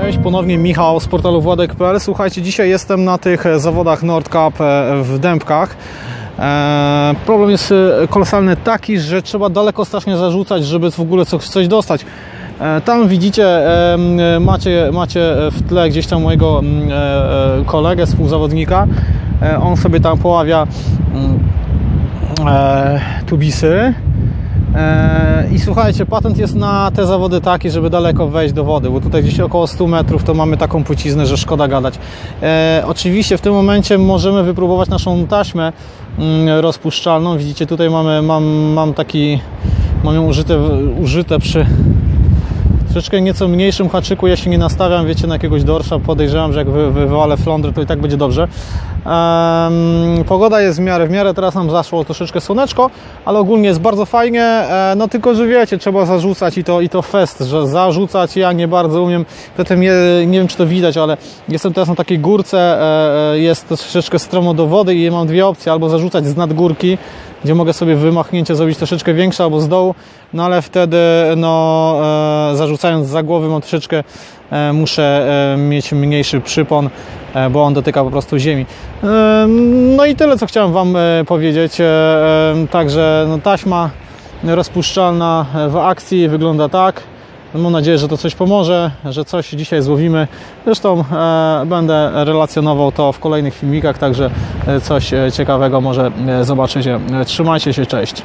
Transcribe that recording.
Cześć, ponownie Michał z portalu władek.pl. Słuchajcie, dzisiaj jestem na tych zawodach Nordcup e, w Dębkach. E, problem jest e, kolosalny taki, że trzeba daleko strasznie zarzucać, żeby w ogóle coś, coś dostać. Tam widzicie, macie, macie w tle gdzieś tam mojego kolegę, współzawodnika. On sobie tam poławia tubisy. I słuchajcie, patent jest na te zawody taki, żeby daleko wejść do wody, bo tutaj gdzieś około 100 metrów to mamy taką płciznę, że szkoda gadać. E, oczywiście w tym momencie możemy wypróbować naszą taśmę mm, rozpuszczalną. Widzicie, tutaj mamy, mam, mam taki, mam ją użyte, użyte przy troszeczkę nieco mniejszym haczyku. Ja się nie nastawiam, wiecie, na jakiegoś dorsza. Podejrzewam, że jak wy, wywalę flądrę, to i tak będzie dobrze. Pogoda jest w miarę, w miarę teraz nam zaszło troszeczkę słoneczko, ale ogólnie jest bardzo fajnie. E, no tylko, że wiecie, trzeba zarzucać i to, i to fest, że zarzucać ja nie bardzo umiem. Zatem nie, nie wiem, czy to widać, ale jestem teraz na takiej górce, e, e, jest troszeczkę stromo do wody i mam dwie opcje, albo zarzucać z nadgórki, gdzie mogę sobie wymachnięcie zrobić troszeczkę większe albo z dołu, no ale wtedy no, zarzucając za głowy mam troszeczkę muszę e, mieć mniejszy przypon, e, bo on dotyka po prostu ziemi. E, no i tyle, co chciałem Wam e, powiedzieć. E, e, także no, taśma rozpuszczalna w akcji wygląda tak. Mam nadzieję, że to coś pomoże, że coś dzisiaj złowimy. Zresztą e, będę relacjonował to w kolejnych filmikach, także e, coś e, ciekawego może e, zobaczycie. E, Trzymajcie się, cześć.